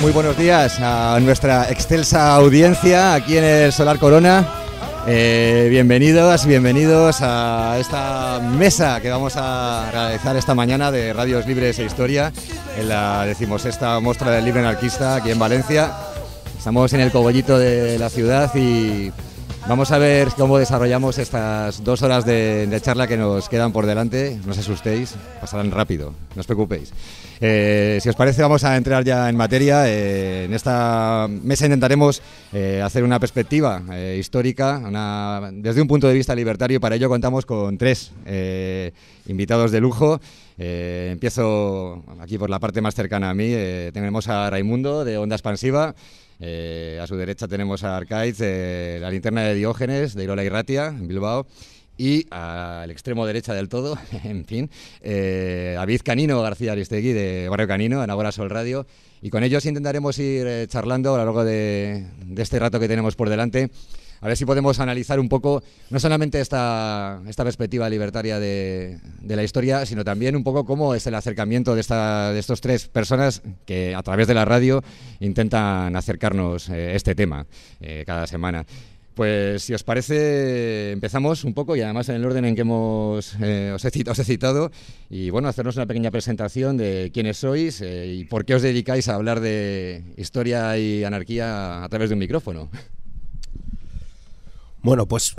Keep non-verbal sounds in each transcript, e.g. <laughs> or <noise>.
Muy buenos días a nuestra excelsa audiencia aquí en el Solar Corona. Eh, bienvenidos, bienvenidos a esta mesa que vamos a realizar esta mañana de Radios Libres e Historia en la decimosexta muestra del libre anarquista aquí en Valencia. Estamos en el cogollito de la ciudad y vamos a ver cómo desarrollamos estas dos horas de, de charla que nos quedan por delante. No os asustéis, pasarán rápido, no os preocupéis. Eh, si os parece, vamos a entrar ya en materia. Eh, en esta mesa intentaremos eh, hacer una perspectiva eh, histórica una- desde un punto de vista libertario. Para ello contamos con tres eh, invitados de lujo. Eh, empiezo aquí por la parte más cercana a mí. Eh, tenemos a Raimundo de Onda Expansiva. Eh, a su derecha tenemos a Arcaiz, de la linterna de Diógenes, de Irola y Ratia, en Bilbao. Y al extremo derecha del todo, <laughs> en fin, eh, David Canino García Aristegui de Barrio Canino, en Agora Sol Radio. Y con ellos intentaremos ir eh, charlando a lo largo de, de este rato que tenemos por delante. A ver si podemos analizar un poco, no solamente esta, esta perspectiva libertaria de, la historia, sino también un poco cómo es el acercamiento de, esta, de estos tres personas que a través de la radio intentan acercarnos eh, este tema eh, cada semana. Pues si os parece, empezamos un poco y además en el orden en que hemos, eh, os, he citado, os he citado y bueno, hacernos una pequeña presentación de quiénes sois eh, y por qué os dedicáis a hablar de historia y anarquía a través de un micrófono. Bueno, pues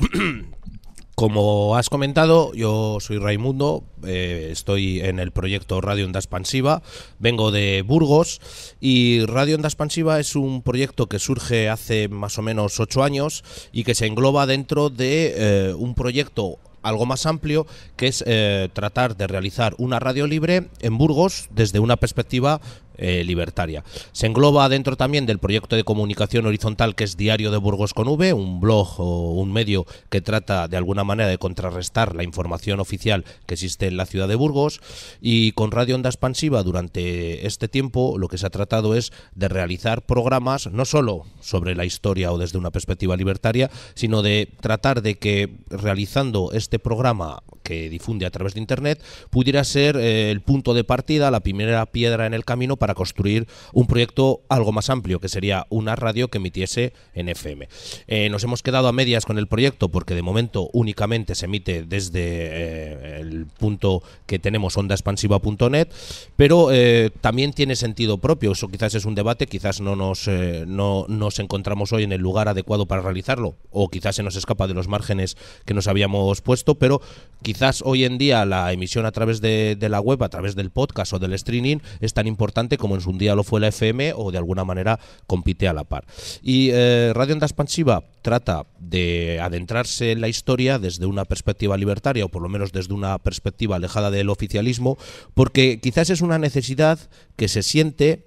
<clears throat> como has comentado, yo soy Raimundo, eh, estoy en el proyecto Radio Onda Expansiva, vengo de Burgos y Radio Onda Expansiva es un proyecto que surge hace más o menos ocho años y que se engloba dentro de eh, un proyecto algo más amplio, que es eh, tratar de realizar una radio libre en Burgos desde una perspectiva eh, libertaria. Se engloba dentro también del proyecto de comunicación horizontal que es Diario de Burgos con V, un blog o un medio que trata de alguna manera de contrarrestar la información oficial que existe en la ciudad de Burgos y con Radio Onda Expansiva durante este tiempo lo que se ha tratado es de realizar programas no solo sobre la historia o desde una perspectiva libertaria, sino de tratar de que realizando este programa que difunde a través de internet pudiera ser eh, el punto de partida, la primera piedra en el camino para construir un proyecto algo más amplio, que sería una radio que emitiese en FM. Eh, nos hemos quedado a medias con el proyecto porque de momento únicamente se emite desde eh, el punto que tenemos ondaexpansiva.net, pero eh, también tiene sentido propio. Eso quizás es un debate, quizás no nos, no nos encontramos hoy en el lugar adecuado para realizarlo, o quizás se nos escapa de los márgenes que nos habíamos puesto, pero quizás hoy en día la emisión a través de la web, a través del podcast o del streaming es tan importante como en su día lo fue la FM o de alguna manera compite a la par. Y eh, Radio Onda Expansiva trata de adentrarse en la historia desde una perspectiva libertaria o por lo menos desde una perspectiva alejada del oficialismo, porque quizás es una necesidad que se siente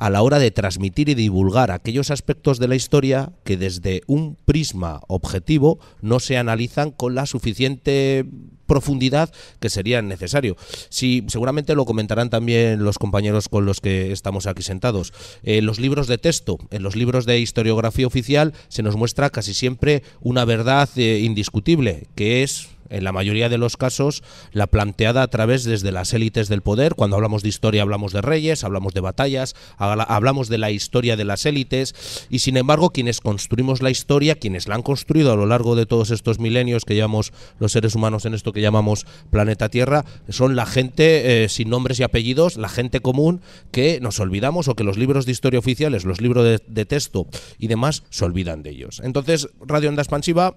a la hora de transmitir y divulgar aquellos aspectos de la historia que desde un prisma objetivo no se analizan con la suficiente profundidad que sería necesario. Sí, seguramente lo comentarán también los compañeros con los que estamos aquí sentados. En los libros de texto, en los libros de historiografía oficial, se nos muestra casi siempre una verdad eh, indiscutible, que es en la mayoría de los casos, la planteada a través desde las élites del poder. Cuando hablamos de historia hablamos de reyes, hablamos de batallas, habla- hablamos de la historia de las élites y sin embargo quienes construimos la historia, quienes la han construido a lo largo de todos estos milenios que llevamos los seres humanos en esto que llamamos planeta Tierra, son la gente eh, sin nombres y apellidos, la gente común que nos olvidamos o que los libros de historia oficiales, los libros de texto y demás se olvidan de ellos. Entonces, Radio Onda Expansiva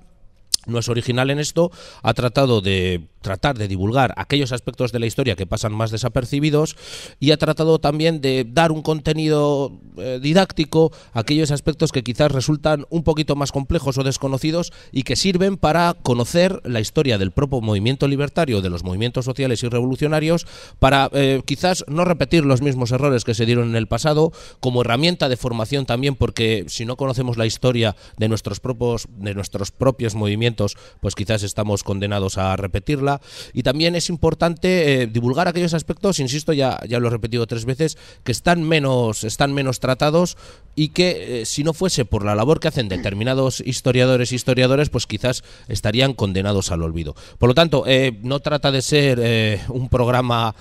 no es original en esto, ha tratado de tratar de divulgar aquellos aspectos de la historia que pasan más desapercibidos y ha tratado también de dar un contenido eh, didáctico a aquellos aspectos que quizás resultan un poquito más complejos o desconocidos y que sirven para conocer la historia del propio movimiento libertario, de los movimientos sociales y revolucionarios, para eh, quizás no repetir los mismos errores que se dieron en el pasado, como herramienta de formación también, porque si no conocemos la historia de nuestros propios, de nuestros propios movimientos pues quizás estamos condenados a repetirla. Y también es importante eh, divulgar aquellos aspectos, insisto, ya, ya lo he repetido tres veces, que están menos, están menos tratados y que eh, si no fuese por la labor que hacen determinados historiadores e historiadores, pues quizás estarían condenados al olvido. Por lo tanto, eh, no trata de ser un programa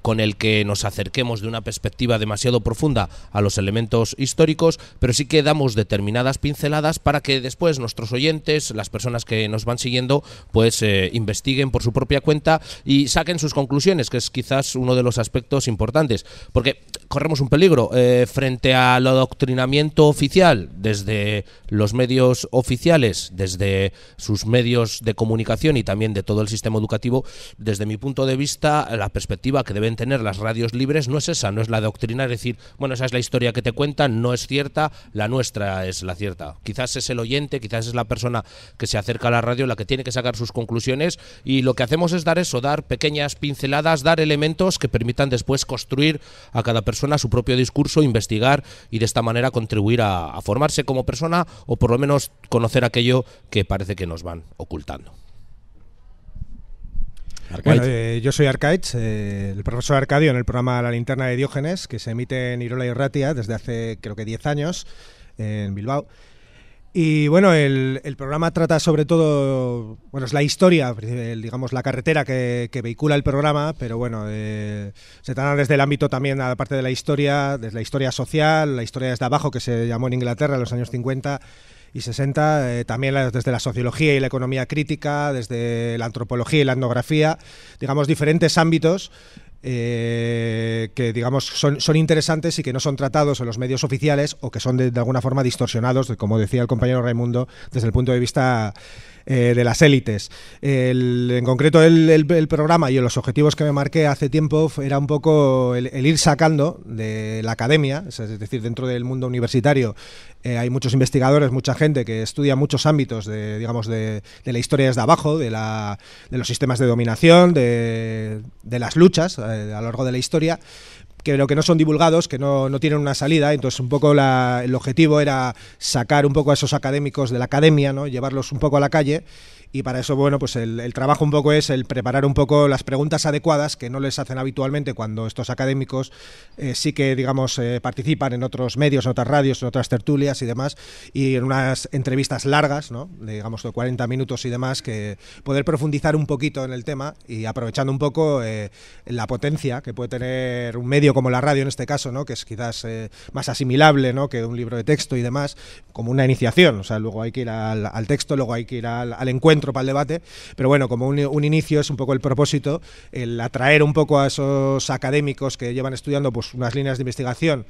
con el que nos acerquemos de una perspectiva demasiado profunda a los elementos históricos, pero sí que damos determinadas pinceladas para que después nuestros oyentes, las personas que nos van siguiendo, pues investiguen por su propia cuenta y saquen sus conclusiones, que es quizás uno de los aspectos importantes, porque corremos un peligro frente a lo adoctrinamiento oficial desde los medios oficiales, desde sus medios de comunicación y también de todo el sistema educativo, desde mi punto de vista, la perspectiva que deben tener las radios libres no es esa, no es la de adoctrinar, es decir, bueno, esa es la historia que te cuentan, no es cierta, la nuestra es la cierta. Quizás es el oyente, quizás es la persona que se acerca a la radio la que tiene que sacar sus conclusiones y lo que hacemos es dar eso, dar pequeñas pinceladas, dar elementos que permitan después construir a cada persona su propio discurso, investigar y de esta manera contribuir a, formarse como persona o por lo menos conocer aquello que parece que nos van ocultando. Bueno, eh, yo soy Arcaich, eh, el profesor Arcadio en el programa La Linterna de Diógenes, que se emite en Irola y Ratia desde hace creo que 10 años en Bilbao. Y bueno, el, programa trata sobre todo, bueno, es la historia, digamos, la carretera que, vehicula el programa, pero bueno, eh, se trata desde el ámbito también, aparte de la historia, desde la historia social, la historia desde abajo, que se llamó en Inglaterra en los años 50 y 60, eh, también desde la sociología y la economía crítica, desde la antropología y la etnografía, digamos, diferentes ámbitos eh, que digamos son, interesantes y que no son tratados en los medios oficiales o que son de, de alguna forma distorsionados, como decía el compañero Raimundo, desde el punto de vista eh, de las élites. en concreto, el, programa y los objetivos que me marqué hace tiempo era un poco el, ir sacando de la academia, es decir, dentro del mundo universitario eh, hay muchos investigadores, mucha gente que estudia muchos ámbitos de, digamos, de, la historia desde abajo, de, la, de los sistemas de dominación, de, las luchas eh, a lo largo de la historia que lo que no son divulgados, que no, no tienen una salida, entonces un poco el objetivo era sacar un poco a esos académicos de la academia, ¿no? llevarlos un poco a la calle y para eso, bueno, pues el, trabajo un poco es el preparar un poco las preguntas adecuadas que no les hacen habitualmente cuando estos académicos eh, sí que, digamos, eh, participan en otros medios, en otras radios, en otras tertulias y demás, y en unas entrevistas largas, ¿no? digamos, de 40 minutos y demás, que poder profundizar un poquito en el tema y aprovechando un poco eh, la potencia que puede tener un medio como la radio en este caso, ¿no? que es quizás más asimilable ¿no? que un libro de texto y demás, como una iniciación, o sea, luego hay que ir al, texto, luego hay que ir al encuentro, para el debate, pero bueno, como un, inicio es un poco el propósito, el atraer un poco a esos académicos que llevan estudiando pues unas líneas de investigación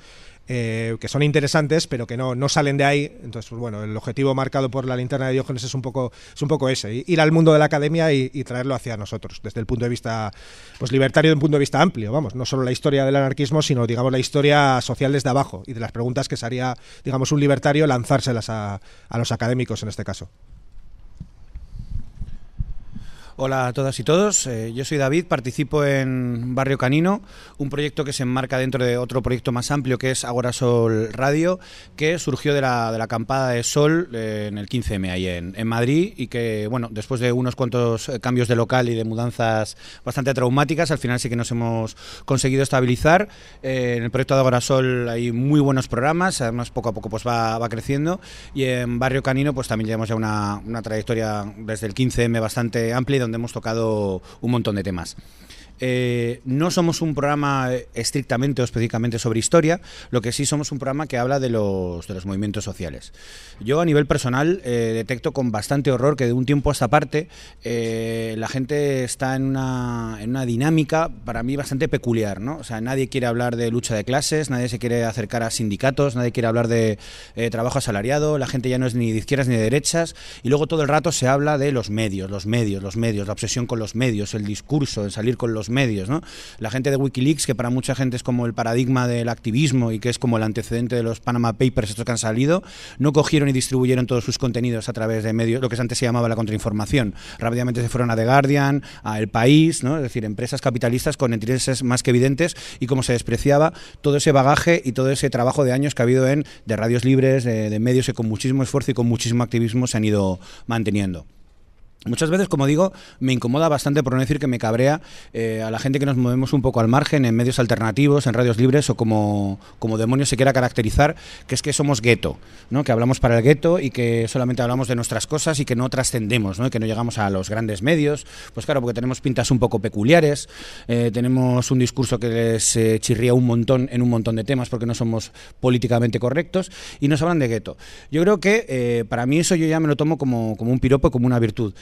eh, que son interesantes, pero que no, no salen de ahí. Entonces, pues bueno, el objetivo marcado por la linterna de Diógenes es un poco, es un poco ese, ir al mundo de la academia y, traerlo hacia nosotros, desde el punto de vista pues libertario, de un punto de vista amplio, vamos, no solo la historia del anarquismo, sino digamos la historia social desde abajo y de las preguntas que sería, digamos, un libertario lanzárselas a los académicos en este caso. Hola a todas y todos, eh, yo soy David, participo en Barrio Canino, un proyecto que se enmarca dentro de otro proyecto más amplio que es Agora Sol Radio, que surgió de la, de la acampada de Sol eh, en el 15M ahí en, en, Madrid y que, bueno, después de unos cuantos eh, cambios de local y de mudanzas bastante traumáticas, al final sí que nos hemos conseguido estabilizar. en el proyecto de Agora Sol hay muy buenos programas, además poco a poco pues va, va creciendo y en Barrio Canino pues también llevamos ya una, una trayectoria desde el 15M bastante amplia donde hemos tocado un montón de temas. Eh, no somos un programa estrictamente o específicamente sobre historia, lo que sí somos un programa que habla de los, de los movimientos sociales. Yo a nivel personal eh, detecto con bastante horror que de un tiempo a esta parte eh, la gente está en una, en una dinámica para mí bastante peculiar. ¿no? O sea, nadie quiere hablar de lucha de clases, nadie se quiere acercar a sindicatos, nadie quiere hablar de trabajo asalariado, la gente ya no es ni de izquierdas ni de derechas y luego todo el rato se habla de los medios, los medios, los medios, la obsesión con los medios, el discurso, el salir con los medios. ¿no? La gente de Wikileaks, que para mucha gente es como el paradigma del activismo y que es como el antecedente de los Panama Papers, estos que han salido, no cogieron y distribuyeron todos sus contenidos a través de medios, lo que antes se llamaba la contrainformación. Rápidamente se fueron a The Guardian, a El País, ¿no? es decir, empresas capitalistas con intereses más que evidentes y cómo se despreciaba todo ese bagaje y todo ese trabajo de años que ha habido en de radios libres, de, de medios que con muchísimo esfuerzo y con muchísimo activismo se han ido manteniendo. Muchas veces, como digo, me incomoda bastante, por no decir que me cabrea, eh, a la gente que nos movemos un poco al margen, en medios alternativos, en radios libres o como, como demonios se quiera caracterizar, que es que somos gueto, ¿no? que hablamos para el gueto y que solamente hablamos de nuestras cosas y que no trascendemos, ¿no? que no llegamos a los grandes medios. Pues claro, porque tenemos pintas un poco peculiares, eh, tenemos un discurso que les eh, chirría un montón en un montón de temas porque no somos políticamente correctos y nos hablan de gueto. Yo creo que para mí eso yo ya me lo tomo como, como un piropo, como una virtud.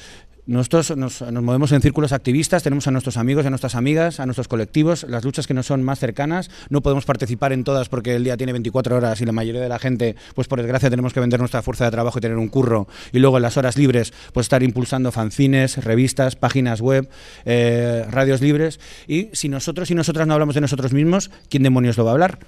Nosotros nos, movemos en círculos activistas, tenemos a nuestros amigos, a nuestras amigas, a nuestros colectivos, las luchas que nos son más cercanas, no podemos participar en todas porque el día tiene 24 horas y la mayoría de la gente, pues por desgracia tenemos que vender nuestra fuerza de trabajo y tener un curro y luego en las horas libres pues estar impulsando fanzines, revistas, páginas web, eh, radios libres y si nosotros y nosotras no hablamos de nosotros mismos, ¿quién demonios lo va a hablar?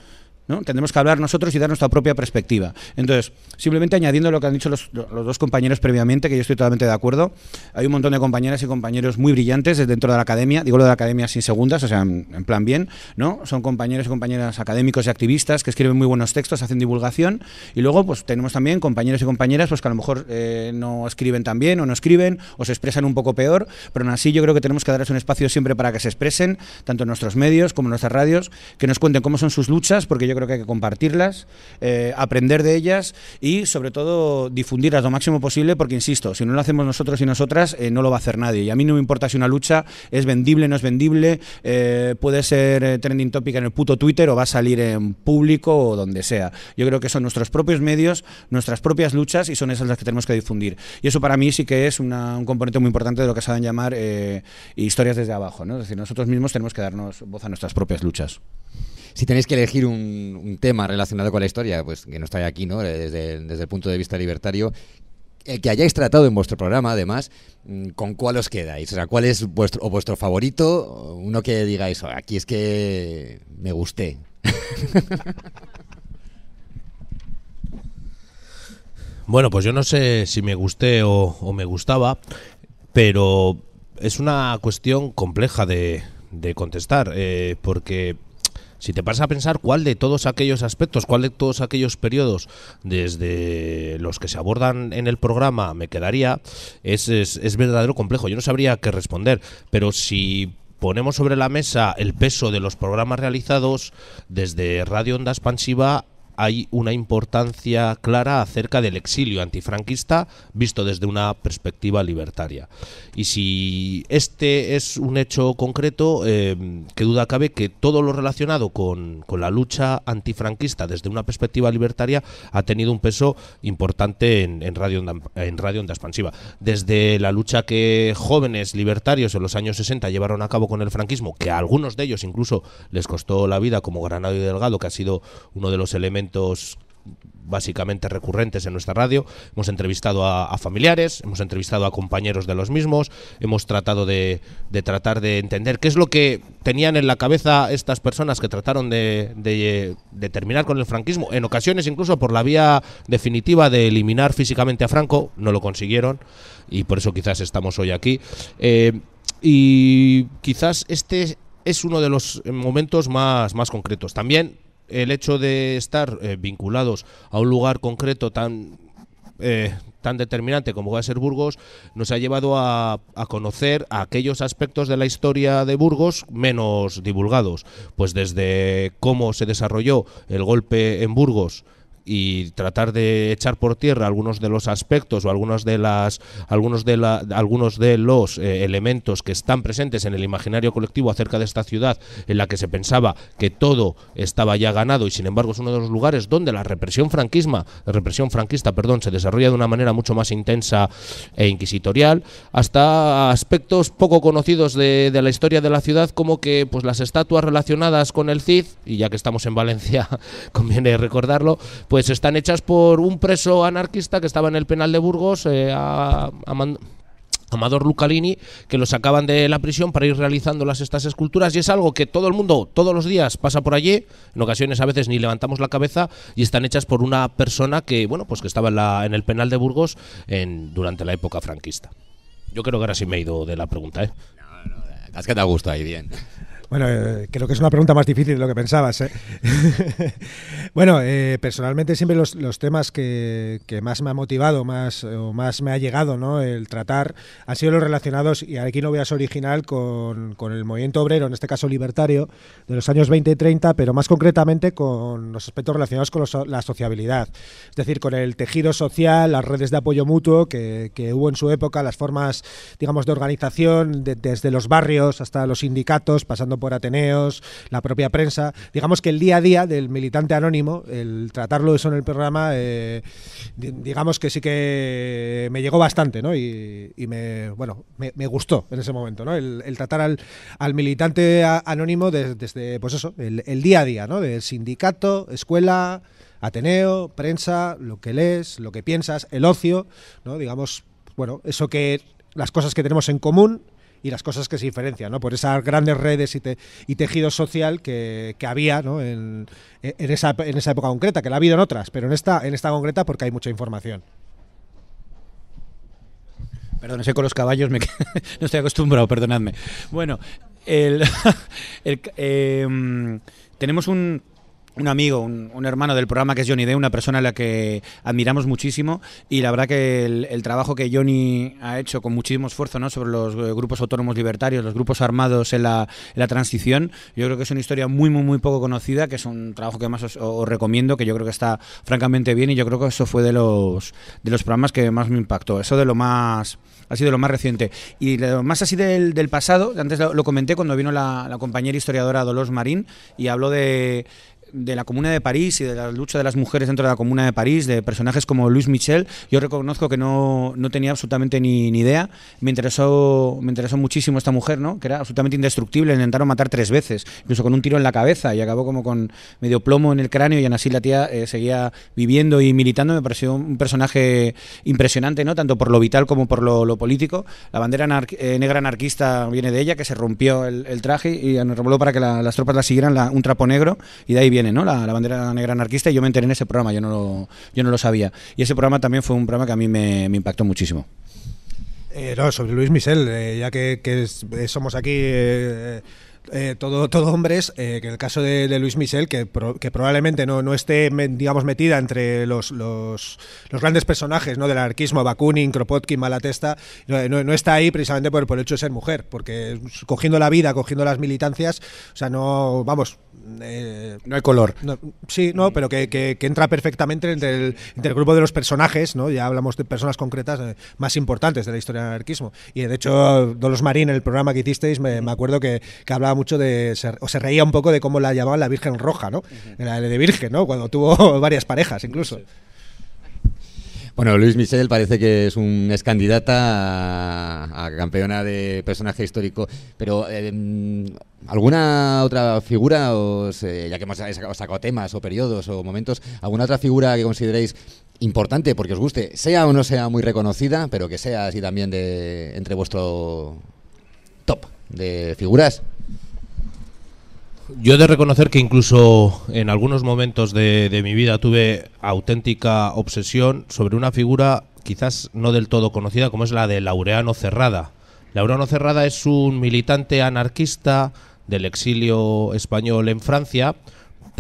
¿No? Tendremos que hablar nosotros y dar nuestra propia perspectiva. Entonces, simplemente añadiendo lo que han dicho los, dos compañeros previamente, que yo estoy totalmente de acuerdo, hay un montón de compañeras y compañeros muy brillantes dentro de la academia, digo lo de la academia sin segundas, o sea, en, plan bien, ¿no? Son compañeros y compañeras académicos y activistas que escriben muy buenos textos, hacen divulgación, y luego pues tenemos también compañeros y compañeras pues que a lo mejor eh, no escriben tan bien o no escriben o se expresan un poco peor, pero aún así yo creo que tenemos que darles un espacio siempre para que se expresen, tanto en nuestros medios como en nuestras radios, que nos cuenten cómo son sus luchas, porque yo creo que hay que compartirlas, eh, aprender de ellas y sobre todo difundirlas lo máximo posible porque, insisto, si no lo hacemos nosotros y nosotras, eh, no lo va a hacer nadie. Y a mí no me importa si una lucha es vendible, no es vendible, eh, puede ser trending topic en el puto Twitter o va a salir en público o donde sea. Yo creo que son nuestros propios medios, nuestras propias luchas y son esas las que tenemos que difundir. Y eso para mí sí que es un componente muy importante de lo que saben llamar historias desde abajo. Es decir, nosotros mismos tenemos que darnos voz a nuestras propias luchas. Si tenéis que elegir un, tema relacionado con la historia, pues que no está aquí, ¿no? Desde, el punto de vista libertario, el que hayáis tratado en vuestro programa, además, mm, ¿con cuál os quedáis? O sea, ¿cuál es vuestro, o vuestro favorito? Uno que digáis, oh, aquí es que me gusté. <laughs> bueno, pues yo no sé si me gusté o, me gustaba, pero es una cuestión compleja de, contestar, eh, porque si te pasas a pensar cuál de todos aquellos aspectos, cuál de todos aquellos periodos desde los que se abordan en el programa me quedaría, es, es, verdadero complejo. Yo no sabría qué responder, pero si ponemos sobre la mesa el peso de los programas realizados desde Radio Onda Expansiva hay una importancia clara acerca del exilio antifranquista visto desde una perspectiva libertaria. Y si este es un hecho concreto, eh, que duda cabe que todo lo relacionado con, la lucha antifranquista desde una perspectiva libertaria ha tenido un peso importante en, Radio, en Radio Onda Expansiva. Desde la lucha que jóvenes libertarios en los años 60 llevaron a cabo con el franquismo, que a algunos de ellos incluso les costó la vida, como Granado y Delgado, que ha sido uno de los elementos básicamente recurrentes en nuestra radio. Hemos entrevistado a, familiares, hemos entrevistado a compañeros de los mismos, hemos tratado de, tratar de entender qué es lo que tenían en la cabeza estas personas que trataron de, de, terminar con el franquismo, en ocasiones incluso por la vía definitiva de eliminar físicamente a Franco, no lo consiguieron y por eso quizás estamos hoy aquí. Eh, y quizás este es uno de los momentos más, más concretos. También el hecho de estar eh, vinculados a un lugar concreto tan eh, tan determinante como va a ser Burgos, nos ha llevado a, a, conocer aquellos aspectos de la historia de Burgos menos divulgados. Pues desde cómo se desarrolló el golpe en Burgos y tratar de echar por tierra algunos de los aspectos o algunos de las algunos de la, algunos de los eh, elementos que están presentes en el imaginario colectivo acerca de esta ciudad en la que se pensaba que todo estaba ya ganado y sin embargo es uno de los lugares donde la represión franquisma represión franquista perdón se desarrolla de una manera mucho más intensa e inquisitorial hasta aspectos poco conocidos de, de la historia de la ciudad como que pues las estatuas relacionadas con el Cid y ya que estamos en Valencia <laughs> conviene recordarlo pues están hechas por un preso anarquista que estaba en el penal de Burgos, eh, Amador Lucalini, que lo sacaban de la prisión para ir realizando estas esculturas y es algo que todo el mundo todos los días pasa por allí, en ocasiones a veces ni levantamos la cabeza y están hechas por una persona que, bueno, pues que estaba en, la, en el penal de Burgos en, durante la época franquista. Yo creo que ahora sí me he ido de la pregunta, ¿eh? No, no, has que te ha gustado ahí bien. Bueno, eh, creo que es una pregunta más difícil de lo que pensabas. ¿eh? <laughs> bueno, eh, personalmente siempre los, los temas que, que, más me ha motivado, más o más me ha llegado, ¿no? El tratar han sido los relacionados y aquí no voy a ser original con, con, el movimiento obrero, en este caso libertario, de los años 20 y 30, pero más concretamente con los aspectos relacionados con la sociabilidad, es decir, con el tejido social, las redes de apoyo mutuo que, que hubo en su época, las formas, digamos, de organización de, desde los barrios hasta los sindicatos, pasando por Ateneos, la propia prensa. Digamos que el día a día del militante anónimo, el tratarlo eso en el programa, eh, digamos que sí que me llegó bastante, ¿no? Y, me, bueno, me, gustó en ese momento, ¿no? El, tratar al, al, militante anónimo desde, desde, pues eso, el, el, día a día, ¿no? Del sindicato, escuela, Ateneo, prensa, lo que lees, lo que piensas, el ocio, ¿no? Digamos, bueno, eso que las cosas que tenemos en común y las cosas que se diferencian, ¿no? Por esas grandes redes y, te, tejido social que, había, ¿no? En, esa, época concreta, que la ha habido en otras, pero en esta, en esta concreta porque hay mucha información. Perdón, ese con los caballos me... <laughs> no estoy acostumbrado, perdonadme. Bueno, el, <laughs> eh, tenemos un, un amigo, un, hermano del programa que es Johnny D, una persona a la que admiramos muchísimo y la verdad que el, trabajo que Johnny ha hecho con muchísimo esfuerzo ¿no? sobre los grupos autónomos libertarios, los grupos armados en la, en la, transición, yo creo que es una historia muy, muy, muy poco conocida, que es un trabajo que más os, os, recomiendo, que yo creo que está francamente bien y yo creo que eso fue de los, de los programas que más me impactó, eso de lo más ha sido lo más reciente. Y lo más así del, del pasado, antes lo, lo, comenté cuando vino la, la compañera historiadora Dolores Marín y habló de de la Comuna de París y de la lucha de las mujeres dentro de la Comuna de París, de personajes como Luis Michel, yo reconozco que no, no tenía absolutamente ni, ni, idea. Me interesó, me interesó muchísimo esta mujer, ¿no? que era absolutamente indestructible. Intentaron matar tres veces, incluso con un tiro en la cabeza, y acabó como con medio plomo en el cráneo, y aún así la tía eh, seguía viviendo y militando. Me pareció un personaje impresionante, ¿no? tanto por lo vital como por lo, político. La bandera eh, negra anarquista viene de ella, que se rompió el, traje y enroló para que la, las tropas la siguieran la, un trapo negro, y de ahí viene ¿no? La, bandera negra anarquista y yo me enteré en ese programa, yo no, lo, yo no lo sabía. Y ese programa también fue un programa que a mí me, impactó muchísimo. Eh, sobre Luis Michel, eh, ya que, somos aquí... Eh, eh, todo, todo hombres, eh, que en el caso de, de Luis Michel, que, pro, que probablemente no, no, esté, digamos, metida entre los, los, los, grandes personajes ¿no? del anarquismo, Bakunin, Kropotkin, Malatesta, no, no, no, está ahí precisamente por, por el hecho de ser mujer, porque cogiendo la vida, cogiendo las militancias, o sea, no, vamos, eh, no hay color. No, sí, no, pero que, que, que, entra perfectamente entre el, entre el grupo de los personajes, ¿no? Ya hablamos de personas concretas eh, más importantes de la historia del anarquismo. Y de hecho, Dolos Marín, en el programa que hicisteis, me, me acuerdo que, que, hablaba mucho de. Se, o se reía un poco de cómo la llamaban la Virgen Roja, ¿no? Uh -huh. La de Virgen, ¿no? Cuando tuvo <laughs> varias parejas, incluso. Sí. Bueno, Luis Michel parece que es un es candidata a, a campeona de personaje histórico, pero eh, ¿alguna otra figura, os, eh, ya que hemos sacado temas o periodos o momentos, alguna otra figura que consideréis importante porque os guste, sea o no sea muy reconocida, pero que sea así también de entre vuestro top de figuras? Yo he de reconocer que incluso en algunos momentos de, de, mi vida tuve auténtica obsesión sobre una figura quizás no del todo conocida como es la de Laureano Cerrada. Laureano Cerrada es un militante anarquista del exilio español en Francia,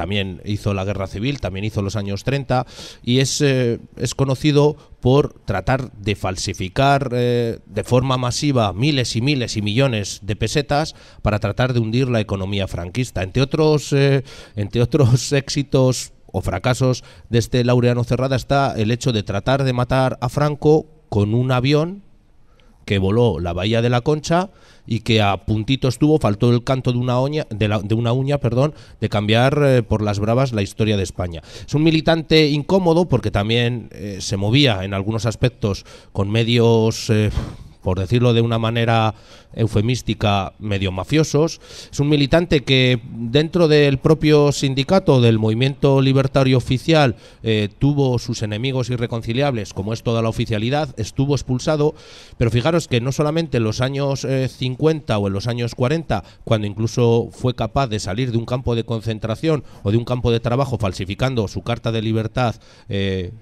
también hizo la guerra civil, también hizo los años 30 y es, eh, es conocido por tratar de falsificar eh, de forma masiva miles y miles y millones de pesetas para tratar de hundir la economía franquista. Entre otros, eh, entre otros <laughs> éxitos o fracasos de este Laureano Cerrada está el hecho de tratar de matar a Franco con un avión que voló la bahía de la Concha y que a puntito estuvo, faltó el canto de una uña, de, la, de una uña, perdón, de cambiar eh, por las bravas la historia de España. Es un militante incómodo porque también eh, se movía en algunos aspectos con medios eh, por decirlo de una manera eufemística, medio mafiosos. Es un militante que dentro del propio sindicato del movimiento libertario oficial eh, tuvo sus enemigos irreconciliables, como es toda la oficialidad, estuvo expulsado, pero fijaros que no solamente en los años eh, 50 o en los años 40, cuando incluso fue capaz de salir de un campo de concentración o de un campo de trabajo falsificando su carta de libertad, eh,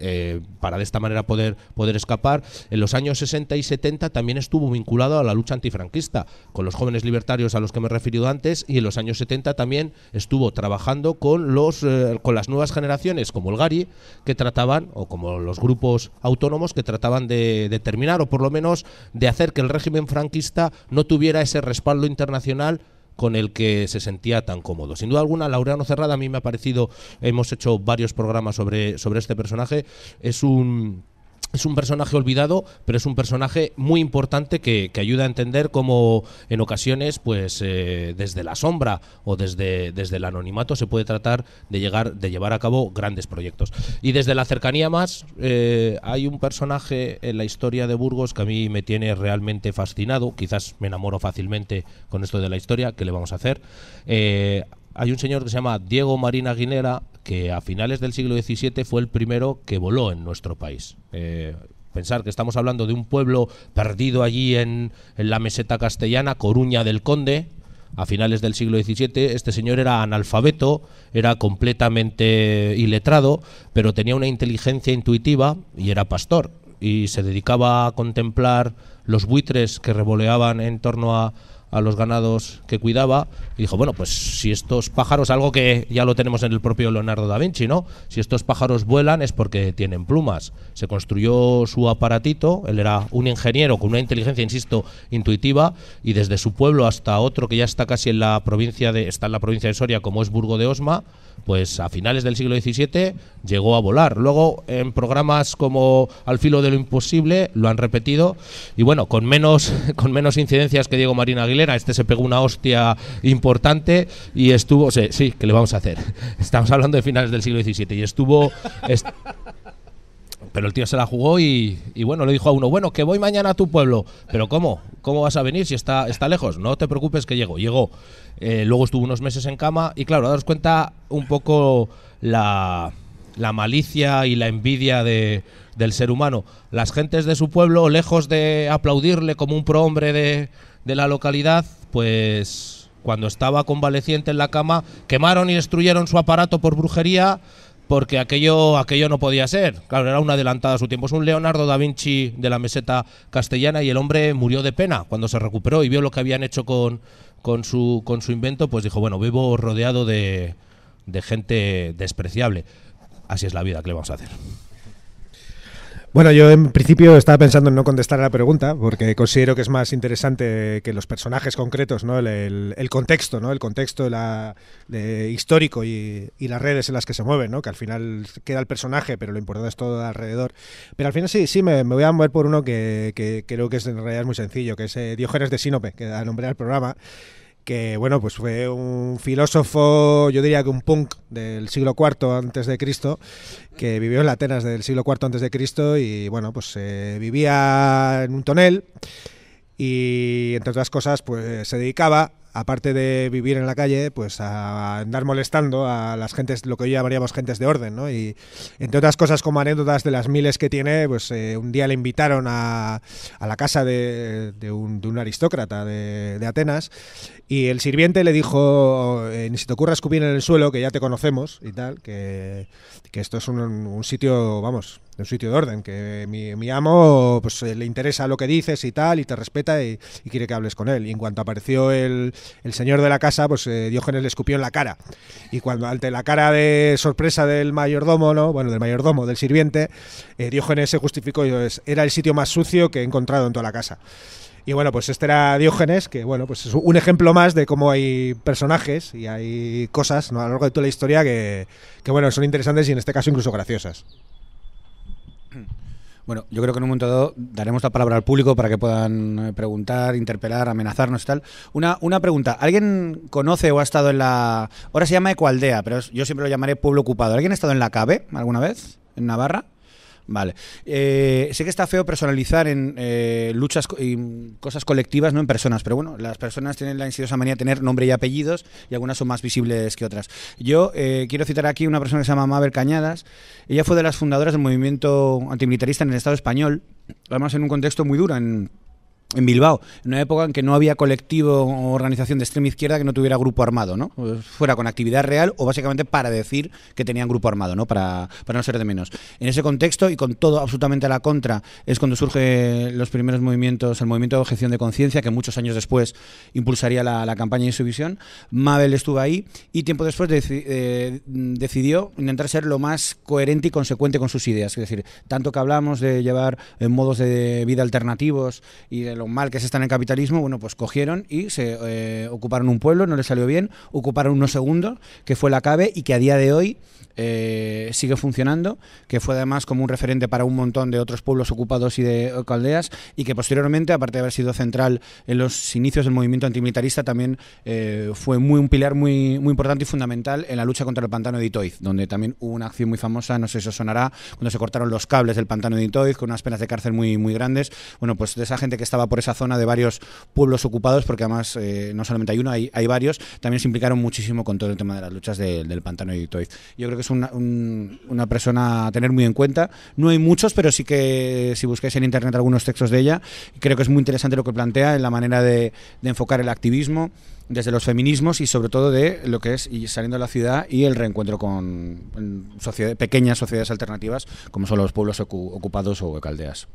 eh, para de esta manera poder, poder escapar. En los años 60 y 70 también estuvo vinculado a la lucha antifranquista, con los jóvenes libertarios a los que me he referido antes, y en los años 70 también estuvo trabajando con, los, eh, con las nuevas generaciones, como el Gari, que trataban, o como los grupos autónomos que trataban de determinar, o por lo menos de hacer que el régimen franquista no tuviera ese respaldo internacional con el que se sentía tan cómodo. Sin duda alguna, Laureano Cerrada a mí me ha parecido, hemos hecho varios programas sobre, sobre este personaje, es un es un personaje olvidado, pero es un personaje muy importante que, ayuda a entender cómo en ocasiones, pues eh, desde la sombra o desde, desde el anonimato se puede tratar de llegar, de llevar a cabo grandes proyectos. Y desde la cercanía más, eh, hay un personaje en la historia de Burgos que a mí me tiene realmente fascinado. Quizás me enamoro fácilmente con esto de la historia. ¿Qué le vamos a hacer? Eh, hay un señor que se llama Diego Marín Aguinera, que a finales del siglo XVII fue el primero que voló en nuestro país. Eh, pensar que estamos hablando de un pueblo perdido allí en, en, la meseta castellana, Coruña del Conde, a finales del siglo XVII. Este señor era analfabeto, era completamente iletrado, pero tenía una inteligencia intuitiva y era pastor. Y se dedicaba a contemplar los buitres que revoleaban en torno a, a los ganados que cuidaba y dijo, bueno, pues si estos pájaros, algo que ya lo tenemos en el propio Leonardo da Vinci, ¿no? Si estos pájaros vuelan es porque tienen plumas. Se construyó su aparatito, él era un ingeniero con una inteligencia, insisto, intuitiva y desde su pueblo hasta otro que ya está casi en la provincia de está en la provincia de Soria como es Burgo de Osma, pues a finales del siglo XVII llegó a volar. Luego en programas como Al filo de lo imposible lo han repetido y bueno, con menos <laughs> con menos incidencias que Diego Marín Aguilera, este se pegó una hostia importante y estuvo, sí, ¿qué le vamos a hacer? <laughs> Estamos hablando de finales del siglo XVII y estuvo pero el tío se la jugó y, bueno, le dijo a uno, bueno, que voy mañana a tu pueblo. Pero ¿cómo? ¿Cómo vas a venir si está, está lejos? No te preocupes que llego. Llegó. Eh, luego estuvo unos meses en cama y claro, daros cuenta un poco la, la malicia y la envidia de, del ser humano. Las gentes de su pueblo, lejos de aplaudirle como un prohombre de, de la localidad, pues cuando estaba convaleciente en la cama, quemaron y destruyeron su aparato por brujería porque aquello, aquello no podía ser. Claro, era un adelantado a su tiempo. Es un Leonardo da Vinci de la meseta castellana y el hombre murió de pena cuando se recuperó y vio lo que habían hecho con, con, su, con su invento, pues dijo, bueno, vivo rodeado de, de gente despreciable. Así es la vida, ¿qué le vamos a hacer? Bueno, yo en principio estaba pensando en no contestar a la pregunta, porque considero que es más interesante que los personajes concretos, ¿no? El, contexto, ¿no? El contexto la, histórico y, las redes en las que se mueven, ¿no? Que al final queda el personaje, pero lo importante es todo alrededor. Pero al final sí, sí, me, voy a mover por uno que, creo que es en realidad muy sencillo, que es eh, Diógenes de Sinope, que da nombre al programa que bueno, pues fue un filósofo, yo diría que un punk del siglo IV antes de Cristo, que vivió en la Atenas del siglo IV antes de Cristo y bueno, pues eh, vivía en un tonel y entre otras cosas pues se dedicaba aparte de vivir en la calle, pues a andar molestando a las gentes, lo que hoy llamaríamos gentes de orden, ¿no? Y entre otras cosas, como anécdotas de las miles que tiene, pues eh, un día le invitaron a, a la casa de, de, un, aristócrata de, de, Atenas y el sirviente le dijo, eh, ni si te ocurra escupir en el suelo, que ya te conocemos y tal, que, que esto es un, sitio, vamos, un sitio de orden, que mi, mi amo pues le interesa lo que dices y tal, y te respeta y, y, quiere que hables con él. Y en cuanto apareció el, el señor de la casa, pues eh, Diógenes le escupió en la cara. Y cuando ante la cara de sorpresa del mayordomo, ¿no? Bueno, del mayordomo, del sirviente, eh, Diógenes se justificó y era el sitio más sucio que he encontrado en toda la casa. Y bueno, pues este era Diógenes, que bueno, pues es un ejemplo más de cómo hay personajes y hay cosas ¿no? a lo largo de toda la historia que, que, bueno, son interesantes y en este caso incluso graciosas. <clears throat> Bueno, yo creo que en un momento dado daremos la palabra al público para que puedan eh, preguntar, interpelar, amenazarnos y tal. Una, una pregunta, ¿alguien conoce o ha estado en la... Ahora se llama Ecoaldea, pero yo siempre lo llamaré pueblo ocupado. ¿Alguien ha estado en la CABE alguna vez? ¿En Navarra? Vale. Eh, sé que está feo personalizar en eh, luchas y cosas colectivas, no en personas, pero bueno, las personas tienen la insidiosa manía de tener nombre y apellidos y algunas son más visibles que otras. Yo eh, quiero citar aquí una persona que se llama Mabel Cañadas. Ella fue de las fundadoras del movimiento antimilitarista en el Estado español, además en un contexto muy duro, en en Bilbao, en una época en que no había colectivo o organización de extrema izquierda que no tuviera grupo armado, ¿no? Fuera con actividad real o básicamente para decir que tenían grupo armado, ¿no? Para, para no ser de menos. En ese contexto y con todo absolutamente a la contra es cuando surgen los primeros movimientos, el movimiento de objeción de conciencia, que muchos años después impulsaría la, la campaña de su visión. Mabel estuvo ahí y tiempo después deci- eh, decidió intentar ser lo más coherente y consecuente con sus ideas. Es decir, tanto que hablamos de llevar eh, modos de vida alternativos y de lo mal que se está en el capitalismo, bueno, pues cogieron y se eh, ocuparon un pueblo, no les salió bien, ocuparon unos segundos, que fue la CABE y que a día de hoy eh, sigue funcionando, que fue además como un referente para un montón de otros pueblos ocupados y de aldeas, y que posteriormente, aparte de haber sido central en los inicios del movimiento antimilitarista, también eh, fue muy un pilar muy, muy importante y fundamental en la lucha contra el pantano de Itoiz, donde también hubo una acción muy famosa, no sé si os sonará, cuando se cortaron los cables del pantano de Itoiz con unas penas de cárcel muy, muy grandes. Bueno, pues de esa gente que estaba por esa zona de varios pueblos ocupados, porque además eh, no solamente hay uno, hay, hay varios, también se implicaron muchísimo con todo el tema de las luchas de- del pantano de Itoiz. Yo creo que es una, un- una persona a tener muy en cuenta. No hay muchos, pero sí que si buscáis en internet algunos textos de ella, creo que es muy interesante lo que plantea en la manera de, enfocar el activismo desde los feminismos y sobre todo de lo que es y saliendo de la ciudad y el reencuentro con pequeñas sociedades alternativas como son los pueblos ocu- ocupados o aldeas.